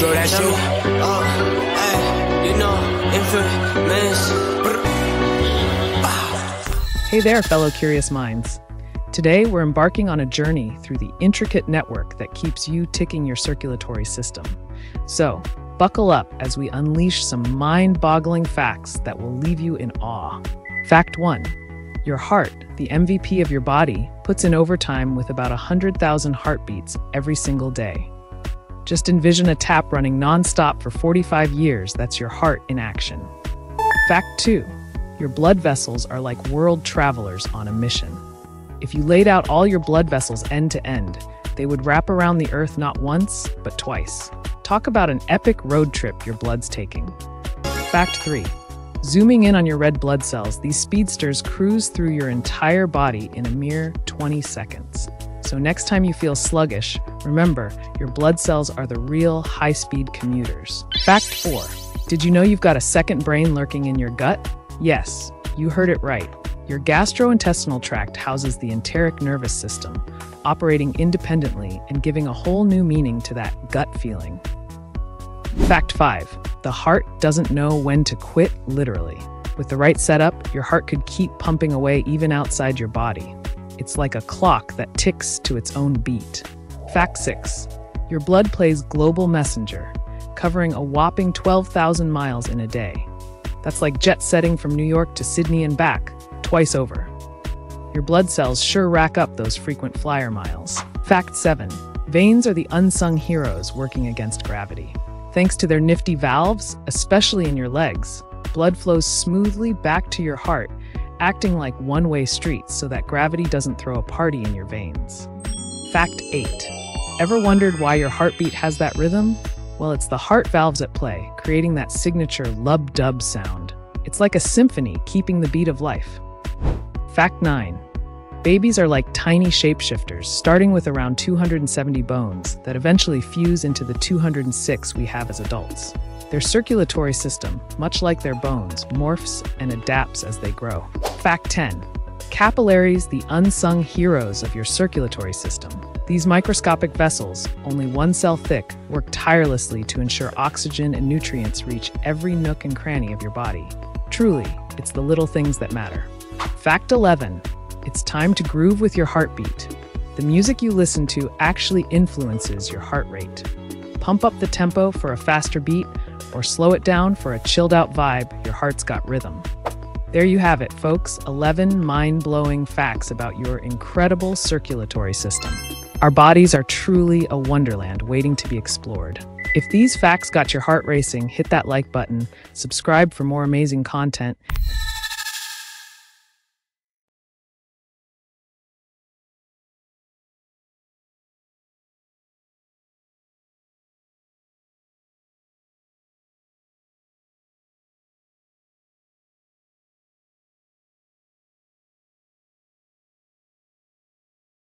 Bro, that's you. Oh, hey, you know, infamous. Hey there, fellow curious minds. Today, we're embarking on a journey through the intricate network that keeps you ticking your circulatory system. So, buckle up as we unleash some mind boggling facts that will leave you in awe. Fact 1 Your heart, the MVP of your body, puts in overtime with about 100,000 heartbeats every single day. Just envision a tap running nonstop for 45 years. That's your heart in action. Fact 2 Your blood vessels are like world travelers on a mission. If you laid out all your blood vessels end to end, they would wrap around the earth not once, but twice. Talk about an epic road trip your blood's taking. Fact 3 Zooming in on your red blood cells, these speedsters cruise through your entire body in a mere 20 seconds. So, next time you feel sluggish, remember your blood cells are the real high speed commuters. Fact 4 Did you know you've got a second brain lurking in your gut? Yes, you heard it right. Your gastrointestinal tract houses the enteric nervous system, operating independently and giving a whole new meaning to that gut feeling. Fact 5 The heart doesn't know when to quit, literally. With the right setup, your heart could keep pumping away even outside your body. It's like a clock that ticks to its own beat. Fact 6 Your blood plays global messenger, covering a whopping 12,000 miles in a day. That's like jet setting from New York to Sydney and back, twice over. Your blood cells sure rack up those frequent flyer miles. Fact 7 Veins are the unsung heroes working against gravity. Thanks to their nifty valves, especially in your legs, blood flows smoothly back to your heart, acting like one way streets so that gravity doesn't throw a party in your veins. Fact 8 Ever wondered why your heartbeat has that rhythm? Well, it's the heart valves at play, creating that signature lub dub sound. It's like a symphony keeping the beat of life. Fact 9 Babies are like tiny shapeshifters, starting with around 270 bones that eventually fuse into the 206 we have as adults. Their circulatory system, much like their bones, morphs and adapts as they grow. Fact 10 Capillaries, the unsung heroes of your circulatory system. These microscopic vessels, only one cell thick, work tirelessly to ensure oxygen and nutrients reach every nook and cranny of your body. Truly, it's the little things that matter. Fact 11 It's time to groove with your heartbeat. The music you listen to actually influences your heart rate. Pump up the tempo for a faster beat or slow it down for a chilled out vibe, your heart's got rhythm. There you have it, folks 11 mind blowing facts about your incredible circulatory system. Our bodies are truly a wonderland waiting to be explored. If these facts got your heart racing, hit that like button, subscribe for more amazing content,